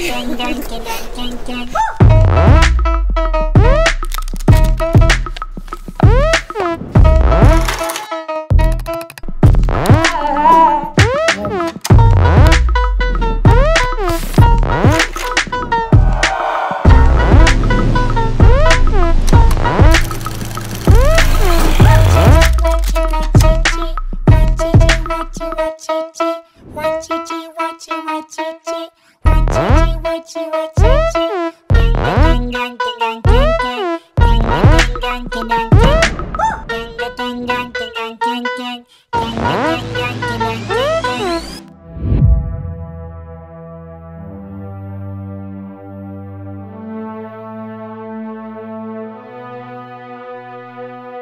Watch it, watch it, watch it, watch it, watch it, watch it wachi wachi wachi. Ding ding ding ding ding ding ding ding ding ding ding.